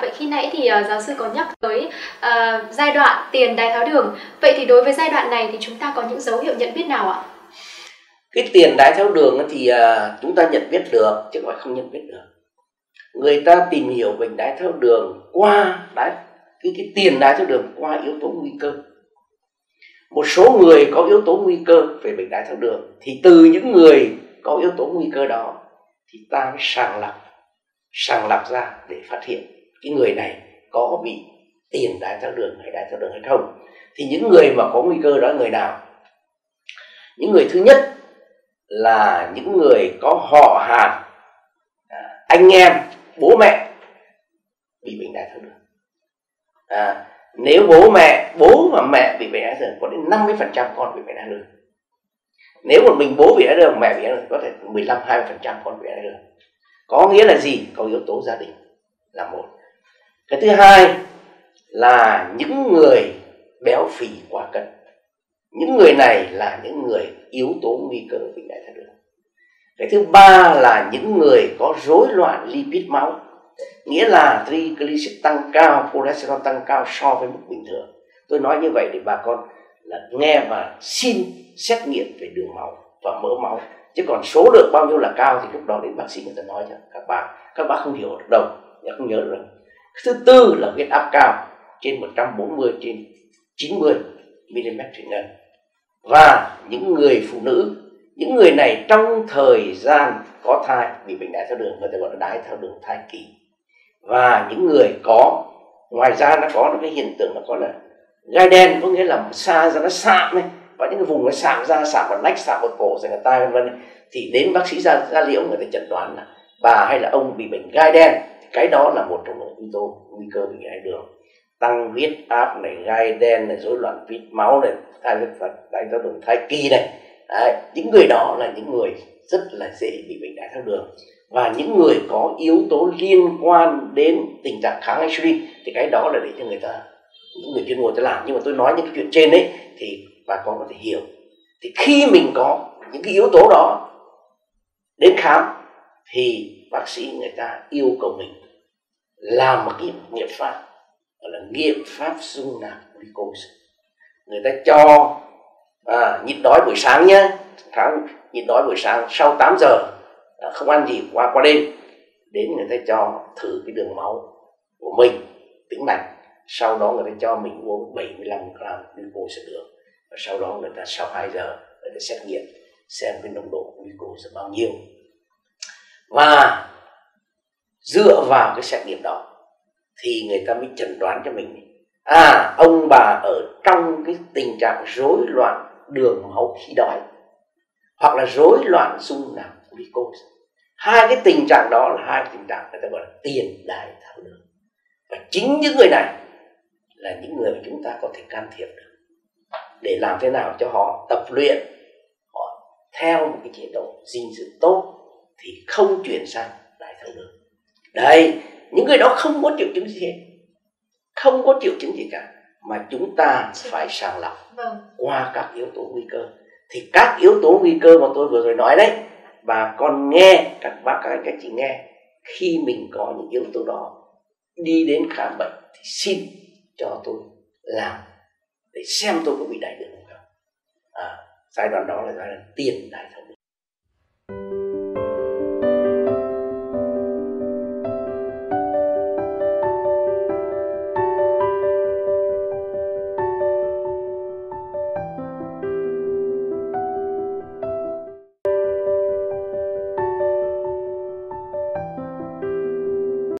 vậy khi nãy thì uh, giáo sư có nhắc tới uh, giai đoạn tiền đái tháo đường. Vậy thì đối với giai đoạn này thì chúng ta có những dấu hiệu nhận biết nào ạ? Cái tiền đái tháo đường thì uh, chúng ta nhận biết được chứ không phải không nhận biết được. Người ta tìm hiểu bệnh đái tháo đường qua đái cái cái tiền đái tháo đường qua yếu tố nguy cơ. Một số người có yếu tố nguy cơ về bệnh đái tháo đường thì từ những người có yếu tố nguy cơ đó thì ta mới sàng lọc sàng lọc ra để phát hiện cái người này có bị tiền đái tháo đường hay đái tháo đường hay không. Thì những người mà có nguy cơ đó là người nào? Những người thứ nhất là những người có họ hàng. À, anh em bố mẹ bị bệnh đái tháo đường. À, nếu bố mẹ bố và mẹ bị bệnh đái tháo đường có đến 50 phần trăm con bị bệnh đái tháo đường. Nếu một mình bố bị đái tháo đường mẹ bị đái tháo đường có thể 15 20 phần trăm con bị đái tháo đường. Có nghĩa là gì? Có yếu tố gia đình là một cái thứ hai là những người béo phì quá cân. Những người này là những người yếu tố nguy cơ bệnh đái tháo đường. Cái thứ ba là những người có rối loạn lipid máu, nghĩa là triglycerid tăng cao, cholesterol tăng cao so với mức bình thường. Tôi nói như vậy để bà con là nghe và xin xét nghiệm về đường máu và mỡ máu. Chứ còn số lượng bao nhiêu là cao thì lúc đó đến bác sĩ người ta nói cho các bạn các bạn không hiểu được đâu không nhớ được thứ tư là huyết áp cao trên 140 trên 90 mm thủy ngân và những người phụ nữ những người này trong thời gian có thai bị bệnh đái tháo đường người ta gọi là đái tháo đường thai kỳ. Và những người có ngoài ra nó có cái hiện tượng nó có là gai đen có nghĩa là xa ra nó sạm này và những cái vùng nó sạm ra sạm vào nách sạm vào cổ sạm vào tai vân vân. Thì đến bác sĩ da, da liễu người ta chẩn đoán là bà hay là ông bị bệnh gai đen cái đó là một trong những yếu tố nguy cơ bị đái đường tăng huyết áp này gai đen này rối loạn vít máu này thai vật đái tháo đường thai kỳ này. Đấy, những người đó là những người rất là dễ bị bệnh đái tháo đường. Và những người có yếu tố liên quan đến tình trạng kháng insulin thì cái đó là để cho người ta những người chuyên môn ta làm. Nhưng mà tôi nói những cái chuyện trên đấy thì bà con có thể hiểu. Thì khi mình có những cái yếu tố đó đến khám thì bác sĩ người ta yêu cầu mình làm một cái nghiệm pháp gọi là nghiệm pháp dung nạp glucose người ta cho à, nhịn đói buổi sáng nhé tháng nhịn đói buổi sáng sau 8 giờ à, không ăn gì qua qua đêm. Đến người ta cho thử cái đường máu của mình tĩnh mạch sau đó người ta cho mình uống 75 gram glucose đường và sau đó người ta sau 2 giờ người ta xét nghiệm xem cái nồng độ glucose là bao nhiêu và dựa vào cái xét nghiệm đó thì người ta mới chẩn đoán cho mình. À ông bà ở trong cái tình trạng rối loạn đường máu khi đói hoặc là rối loạn dung nạp glucose. Hai cái tình trạng đó là hai tình trạng người ta gọi là tiền đại tháo đường. Và chính những người này là những người mà chúng ta có thể can thiệp được. Để làm thế nào cho họ tập luyện, họ theo một cái chế độ dinh dưỡng tốt thì không chuyển sang đái tháo đường. Đây những người đó không có triệu chứng gì hết. Không có triệu chứng gì cả mà chúng ta phải sàng lọc vâng. qua các yếu tố nguy cơ. Thì các yếu tố nguy cơ mà tôi vừa rồi nói đấy bà con nghe các bác các anh các chị nghe khi mình có những yếu tố đó đi đến khám bệnh thì xin cho tôi làm để xem tôi có bị đái đường không à, giai đoạn đó là giai đoạn tiền đái tháo đường